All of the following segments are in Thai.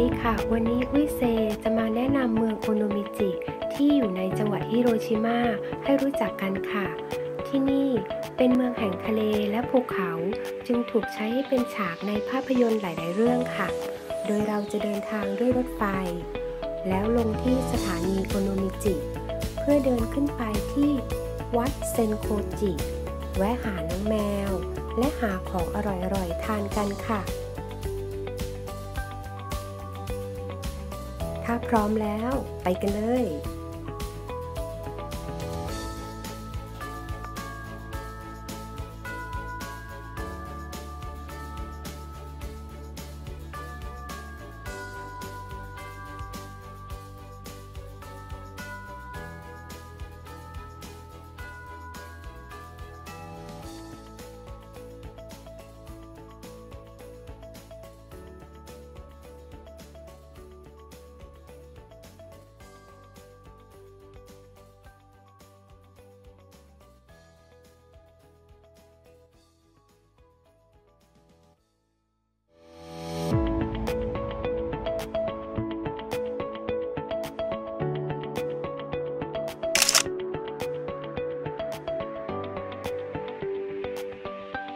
ดีค่ะ วันนี้อุยเซจะมาแนะนำเมืองโอโนมิจิ ที่อยู่ในจังหวัดฮิโรชิมาให้รู้จักกันค่ะ ที่นี่เป็นเมืองแห่งทะเลและภูเขา จึงถูกใช้ให้เป็นฉากในภาพยนตร์หลาย ๆ เรื่องค่ะ โดยเราจะเดินทางด้วยรถไฟ แล้วลงที่สถานีโอโนมิจิ เพื่อเดินขึ้นไปที่วัดเซนโคจิ แวะหาน้องแมว และหาของอร่อย ๆ ทานกันค่ะ ถ้าพร้อมแล้วไปกันเลย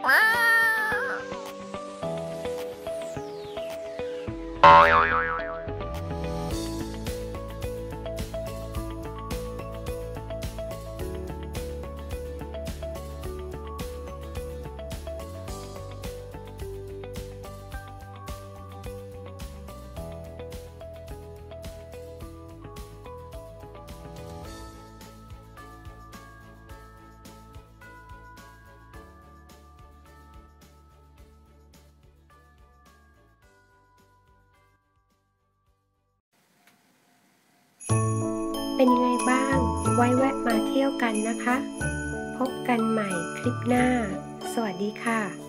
Wow. เป็นยังไงบ้าง ไว้แวะมาเที่ยวกันนะคะ พบกันใหม่คลิปหน้า สวัสดีค่ะ